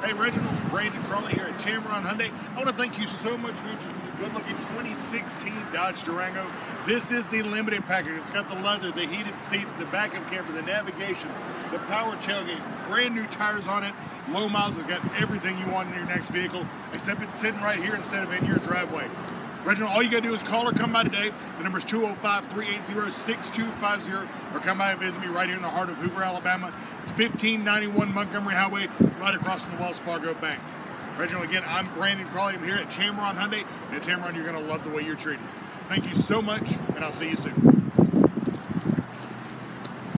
Hey, Reginald, Brandon Crawley here at Tameron Hyundai. I want to thank you so much for the good-looking 2016 Dodge Durango. This is the limited package. It's got the leather, the heated seats, the backup camera, the navigation, the power tailgate, brand new tires on it, low miles. It's got everything you want in your next vehicle, except it's sitting right here instead of in your driveway. Reginald, all you gotta do is call or come by today. The number is 205-380-6250 or come by and visit me right here in the heart of Hoover, Alabama. It's 1591 Montgomery Highway, right across from the Wells Fargo Bank. Reginald, again, I'm Brandon Crawley. I'm here at Tameron Hyundai. And at Tameron, you're gonna love the way you're treated. Thank you so much, and I'll see you soon.